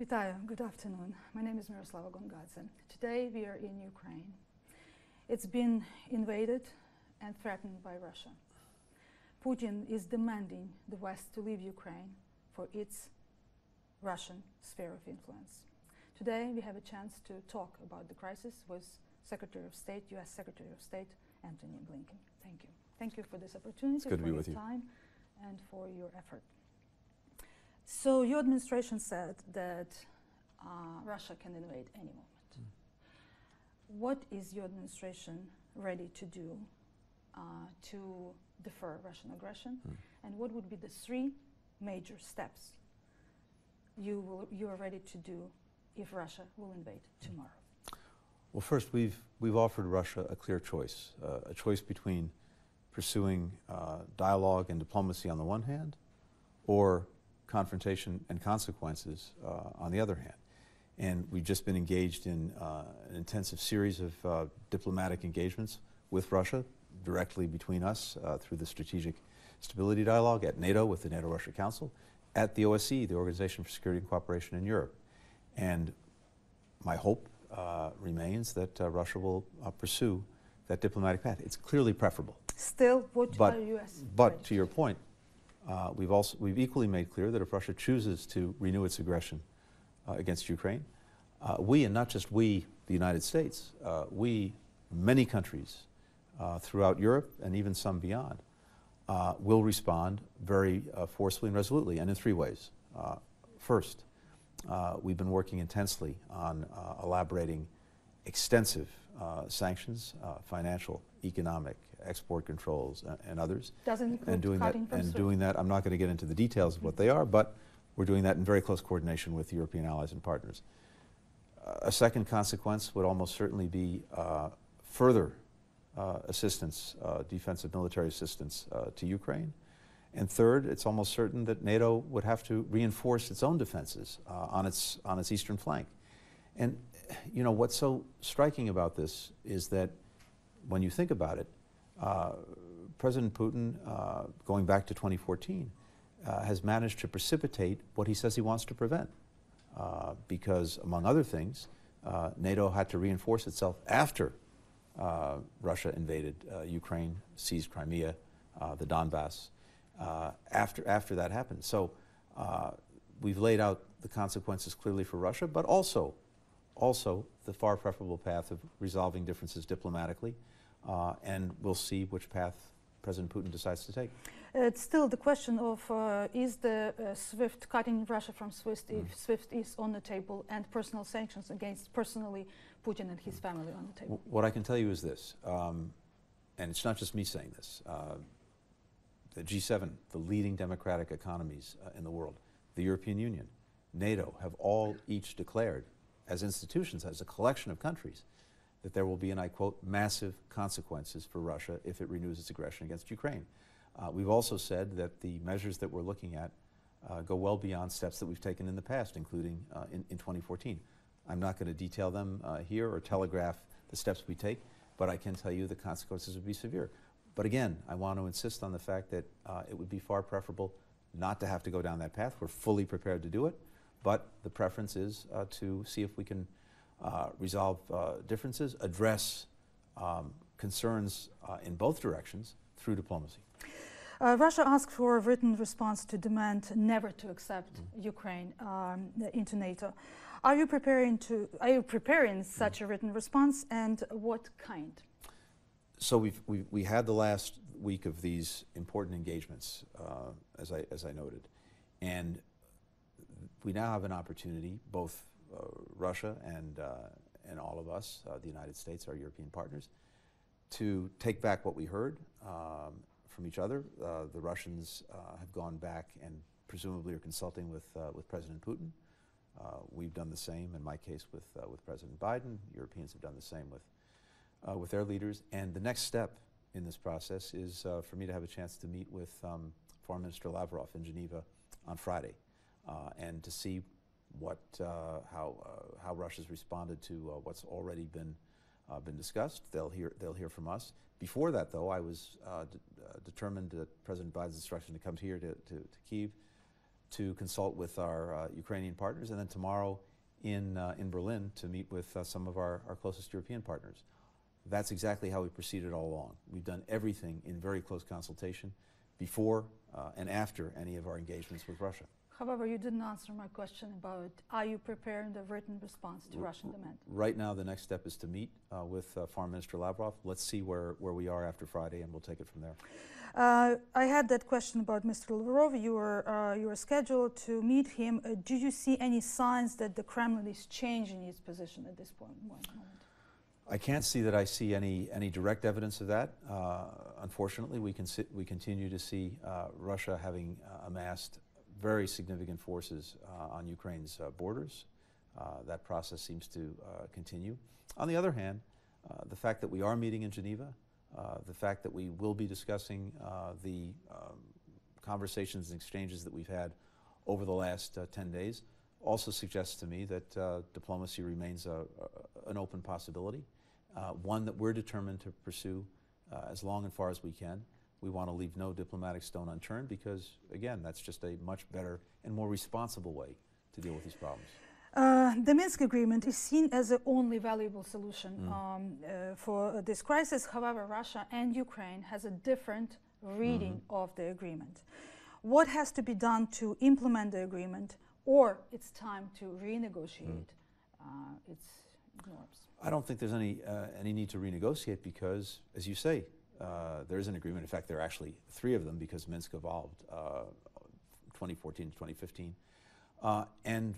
Vitayo, good afternoon. My name is Miroslava Gongadze. Today we are in Ukraine. It's been invaded and threatened by Russia. Putin is demanding the West to leave Ukraine for its Russian sphere of influence. Today we have a chance to talk about the crisis with Secretary of State, U.S. Secretary of State Antony Blinken. Thank you. Thank you for this opportunity, for to be your with you. time, and for your effort. So your administration said that uh, Russia can invade any moment. Mm. What is your administration ready to do uh, to defer Russian aggression? Mm. And what would be the three major steps you, will, you are ready to do if Russia will invade tomorrow? Well, first, we've, we've offered Russia a clear choice, uh, a choice between pursuing uh, dialogue and diplomacy on the one hand, or confrontation and consequences uh, on the other hand. And we've just been engaged in uh, an intensive series of uh, diplomatic engagements with Russia, directly between us uh, through the Strategic Stability Dialogue at NATO with the NATO Russia Council, at the OSCE, the Organization for Security and Cooperation in Europe. And my hope uh, remains that uh, Russia will uh, pursue that diplomatic path. It's clearly preferable. Still, what But- are U.S. But to your point, uh, we've also we've equally made clear that if Russia chooses to renew its aggression uh, against Ukraine, uh, we and not just we, the United States, uh, we, many countries uh, throughout Europe and even some beyond, will respond very forcefully and resolutely, and in three ways. First, we've been working intensely on elaborating extensive sanctions, financial, economic, export controls, and others. Doesn't include and doing that cutting from and doing that i'm not going to get into the details of what they are but we're doing that in very close coordination with european allies and partners. Uh, a second consequence would almost certainly be uh, further uh, assistance uh, defensive military assistance uh, to ukraine. And third it's almost certain that nato would have to reinforce its own defenses uh, on its on its eastern flank. And you know what's so striking about this is that when you think about it uh, President Putin, uh, going back to 2014, uh, has managed to precipitate what he says he wants to prevent. Uh, because, among other things, uh, NATO had to reinforce itself after Russia invaded Ukraine, seized Crimea, the Donbass. After, after that happened. So we've laid out the consequences clearly for Russia, but also, also the far preferable path of resolving differences diplomatically uh, and we'll see which path President Putin decides to take. It's still the question of uh, is the uh, SWIFT cutting Russia from SWIFT Mm. if SWIFT is on the table and personal sanctions against personally Putin and his family on the table. W- What I can tell you is this, um, and it's not just me saying this. Uh, the G7, the leading democratic economies uh, in the world, the European Union, NATO have all each declared, as institutions, as a collection of countries, that there will be, and I quote, massive consequences for Russia if it renews its aggression against Ukraine. Uh, we've also said that the measures that we're looking at uh, go well beyond steps that we've taken in the past, including uh, in, in 2014. I'm not going to detail them uh, here or telegraph the steps we take, but I can tell you the consequences would be severe. But again, I want to insist on the fact that uh, it would be far preferable not to have to go down that path. We're fully prepared to do it, but the preference is uh, to see if we can resolve uh, differences, address um, concerns uh, in both directions through diplomacy. Uh, Russia asked for a written response to demand never to accept Mm. Ukraine um, into NATO. Are you preparing to? Are you preparing such a written response, and what kind? So we've, we, we had the last week of these important engagements, uh, as, I, as I noted, and we now have an opportunity, both uh, Russia and, uh, and all of us, uh, the United States, our European partners, to take back what we heard um, from each other. Uh, the Russians uh, have gone back and presumably are consulting with, uh, with President Putin. Uh, we've done the same, in my case, with, uh, with President Biden. Europeans have done the same with, uh, with their leaders. And the next step in this process is uh, for me to have a chance to meet with um, Foreign Minister Lavrov in Geneva on Friday uh, and to see what, uh, how, uh, how Russia's responded to uh, what's already been, been discussed. They'll hear, they'll hear from us. Before that, though, I was d- uh, determined that President Biden's instruction to come here to, to, to Kiev to consult with our Ukrainian partners, and then tomorrow in, in Berlin to meet with some of our, our closest European partners. That's exactly how we proceeded all along. We've done everything in very close consultation before uh, and after any of our engagements with Russia. However, you didn't answer my question about are you preparing the written response to R- Russian demand? Right now, the next step is to meet uh, with uh, Foreign Minister Lavrov. Let's see where, where we are after Friday, and we'll take it from there. Uh, I had that question about Mr. Lavrov. You were, uh, you were scheduled to meet him. Uh, do you see any signs that the Kremlin is changing its position at this point? I can't see that I see any, any direct evidence of that. Uh, unfortunately, we, can we continue to see uh, Russia having uh, amassed very significant forces uh, on Ukraine's uh, borders. Uh, that process seems to continue. On the other hand, the fact that we are meeting in Geneva, the fact that we will be discussing the um, conversations and exchanges that we've had over the last 10 days also suggests to me that diplomacy remains a, a, an open possibility uh, one that we're determined to pursue uh, as long and far as we can. We want to leave no diplomatic stone unturned because, again, that's just a much better and more responsible way to deal with these problems. Uh, the Minsk agreement is seen as the only valuable solution Mm. um, uh, for this crisis. However, Russia and Ukraine has a different reading Mhm. of the agreement. What has to be done to implement the agreement, or it's time to renegotiate Mm. uh, its norms? I don't think there's any, uh, any need to renegotiate because, as you say, uh, there is an agreement. In fact, there are actually three of them because Minsk evolved uh, 2014 to 2015. Uh, and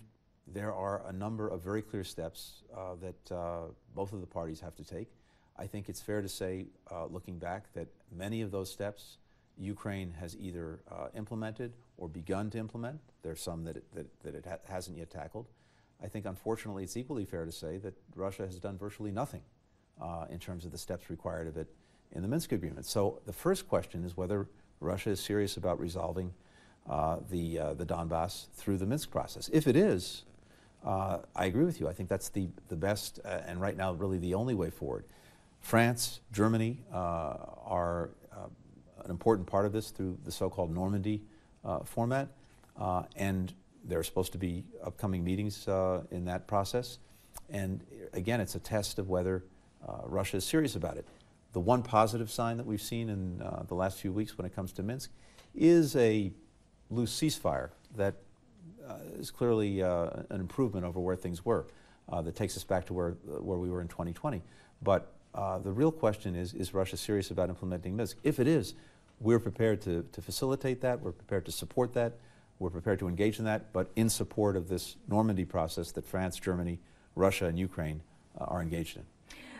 there are a number of very clear steps uh, that uh, both of the parties have to take. I think it's fair to say, looking back, that many of those steps Ukraine has either implemented or begun to implement. There are some that it, that, that it ha- hasn't yet tackled. I think, unfortunately, it's equally fair to say that Russia has done virtually nothing in terms of the steps required of it in the Minsk agreement. So the first question is whether Russia is serious about resolving uh, the, uh, the Donbass through the Minsk process. If it is, uh, I agree with you. I think that's the, the best uh, and right now really the only way forward. France, Germany uh, are an important part of this through the so-called Normandy format. and there are supposed to be upcoming meetings uh, in that process. And again, it's a test of whether uh, Russia is serious about it. The one positive sign that we've seen in uh, the last few weeks when it comes to Minsk is a loose ceasefire that uh, is clearly uh, an improvement over where things were. Uh, that takes us back to where, where we were in 2020. But the real question is is Russia serious about implementing Minsk? If it is, we're prepared to, to facilitate that, we're prepared to support that. We're prepared to engage in that, but in support of this Normandy process that France, Germany, Russia, and Ukraine uh, are engaged in.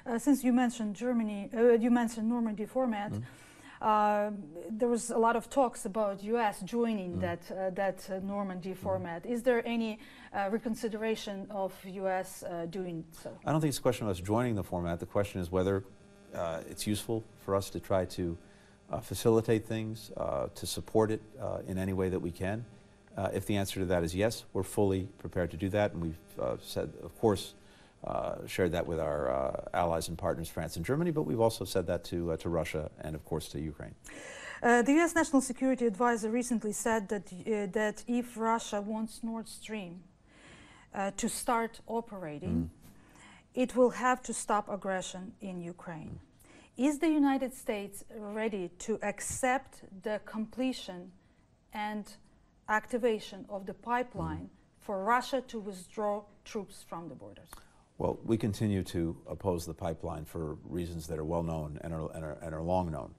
Uh, since you mentioned Germany, uh, you mentioned Normandy format. Mm -hmm. there was a lot of talks about U.S. joining mm that uh, that uh, Normandy mm format. Is there any reconsideration of U.S. doing so? I don't think it's a question of us joining the format. The question is whether it's useful for us to try to facilitate things, to support it in any way that we can. Uh, if the answer to that is yes, we're fully prepared to do that, and we've uh, said, of course, uh, shared that with our uh, allies and partners, France and Germany, but we've also said that to, uh, to Russia and, of course, to Ukraine. Uh, the U.S. National Security Advisor recently said that, that if Russia wants Nord Stream to start operating, mm. it will have to stop aggression in Ukraine. Mm. Is the United States ready to accept the completion and activation of the pipeline mm. for Russia to withdraw troops from the borders? Well, we continue to oppose the pipeline for reasons that are well known and are, and are, and are long known.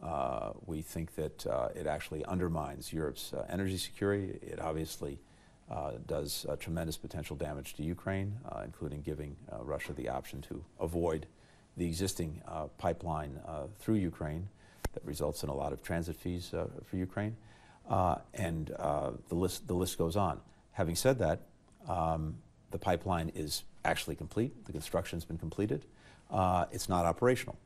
Uh, we think that uh, it actually undermines Europe's uh, energy security. It obviously uh, does uh, tremendous potential damage to Ukraine, uh, including giving Russia the option to avoid the existing pipeline through Ukraine that results in a lot of transit fees for Ukraine. And the, list, the list goes on. Having said that, um, the pipeline is actually complete. The construction's been completed. Uh, it's not operational.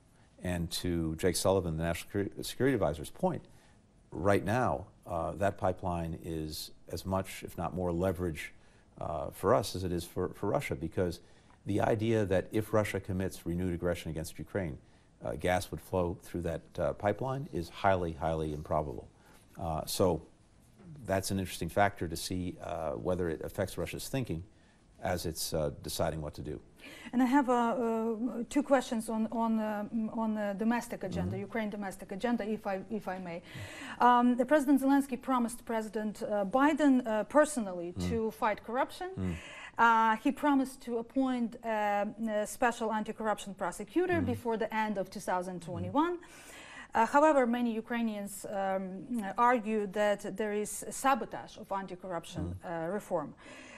And to Jake Sullivan, the National Security Advisor's point, right now, uh, that pipeline is as much, if not more, leverage uh, for us as it is for, for Russia because the idea that if Russia commits renewed aggression against Ukraine, uh, gas would flow through that pipeline is highly, highly improbable. Uh, so that's an interesting factor to see uh, whether it affects Russia's thinking as it's uh, deciding what to do. And I have uh, uh, two questions on on uh, on the domestic agenda, Mhm. Ukraine domestic agenda, if I if I may. Um, the President Zelensky promised President uh, Biden uh, personally Mm. to fight corruption. Mm. Uh, he promised to appoint a special anti-corruption prosecutor Mhm. before the end of 2021. Uh, however, many Ukrainians um, argue that there is sabotage of anti-corruption Mm. uh, reform.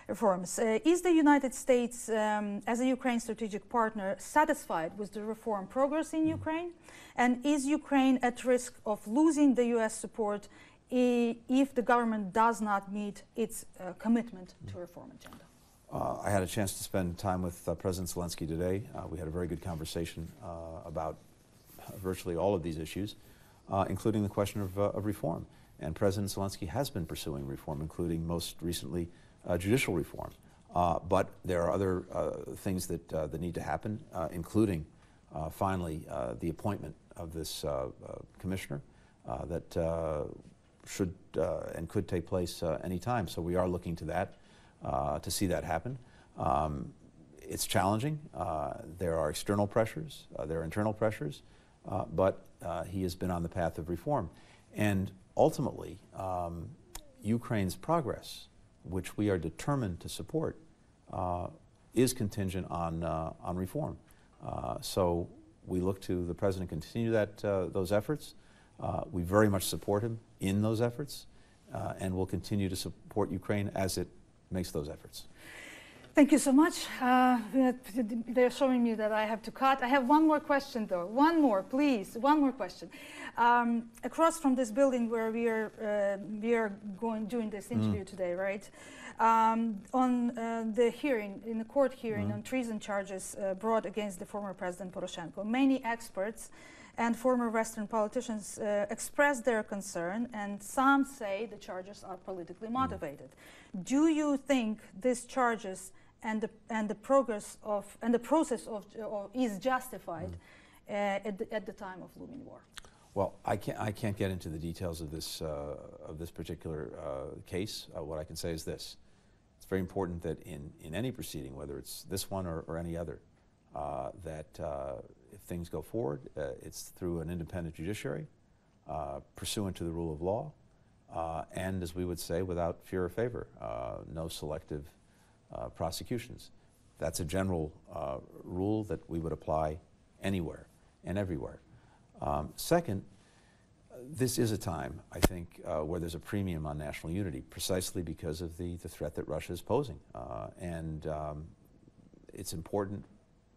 Reforms. Uh, is the United States, um, as a Ukraine strategic partner, satisfied with the reform progress in. Ukraine? And is Ukraine at risk of losing the U.S. support if the government does not meet its uh, commitment to reform agenda? Uh, I had a chance to spend time with uh, President Zelensky today. Uh, we had a very good conversation uh, about virtually all of these issues, uh, including the question of, of reform. And President Zelensky has been pursuing reform, including most recently judicial reform. Uh, but there are other uh, things that, uh, that need to happen, uh, including uh, finally uh, the appointment of this uh, uh, commissioner uh, that uh, should uh, and could take place uh, any time. So we are looking to that uh, to see that happen. Um, it's challenging. Uh, there are external pressures, uh, there are internal pressures, uh, but uh, he has been on the path of reform. And ultimately, um, Ukraine's progress, which we are determined to support, uh, is contingent on, uh, on reform. Uh, so we look to the president continue that, uh, those efforts. Uh, we very much support him in those efforts, and will continue to support Ukraine as it makes those efforts. Thank you so much. Uh, they're showing me that I have to cut. I have one more question, though. One more, please. One more question. Um, across from this building where we are, uh, we are going doing this interview today, right? Um, on uh, the hearing, in the court hearing Mhm. on treason charges uh, brought against the former President Poroshenko, many experts and former Western politicians uh, expressed their concern, and some say the charges are politically motivated. Do you think these charges and the, and the progress of and the process of, is justified uh, at, the, at the time of looming war? Well, I can't, I can't get into the details of this, uh, of this particular uh, case. Uh, what I can say is this. It's very important that in, in any proceeding, whether it's this one or, or any other, that if things go forward, it's through an independent judiciary, pursuant to the rule of law, uh, and as we would say, without fear or favor, uh, no selective uh, prosecutions. That's a general uh, rule that we would apply anywhere and everywhere. Um, second, this is a time, I think, uh, where there's a premium on national unity, precisely because of the, the threat that Russia is posing. Uh, and um, it's important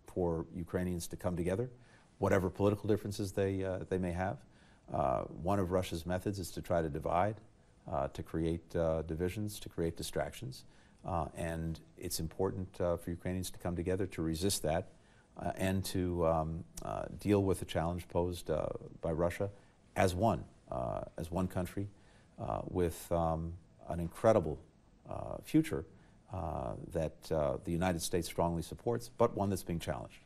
for Ukrainians to come together, whatever political differences they, uh, they may have. Uh, one of Russia's methods is to try to divide, to create divisions, to create distractions. Uh, and it's important uh, for Ukrainians to come together to resist that uh, and to um, uh, deal with the challenge posed uh, by Russia as one, uh, as one country, uh, with um, an incredible uh, future uh, that uh, the United States strongly supports, but one that's being challenged.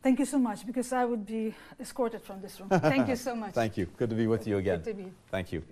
Thank you so much, because I would be escorted from this room. Thank you so much. Thank you. Good to be with you again. Good to be. Thank you.